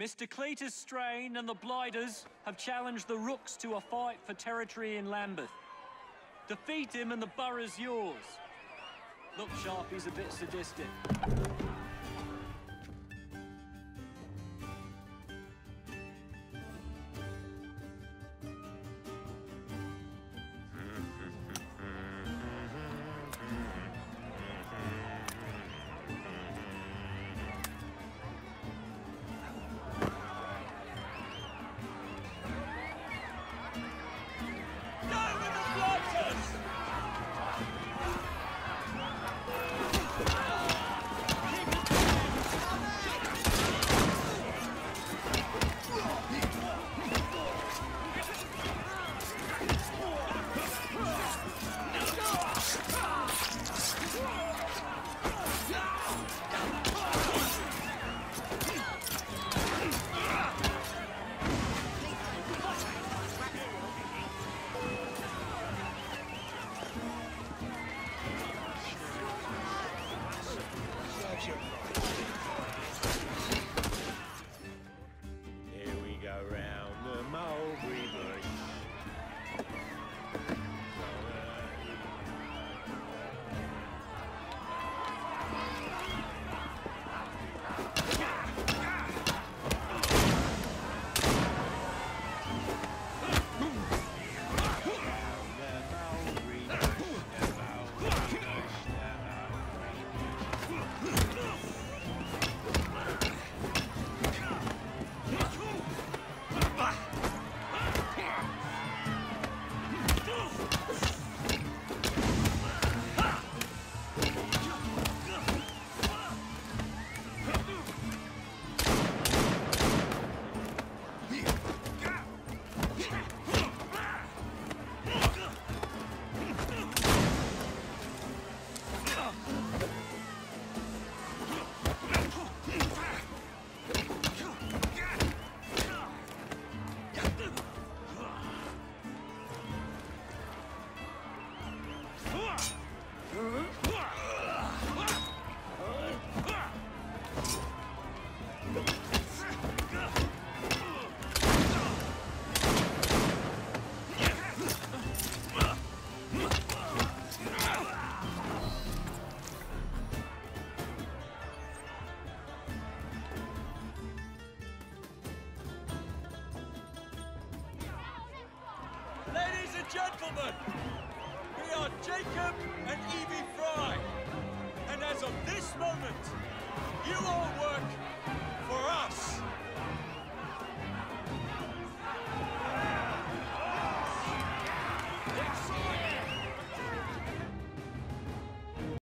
Mr. Cletus Strain and the Blighters have challenged the Rooks to a fight for territory in Lambeth. Defeat him and the borough's yours. Look, Sharpie's a bit sadistic. gentlemen, we are Jacob and Evie Fry. And as of this moment,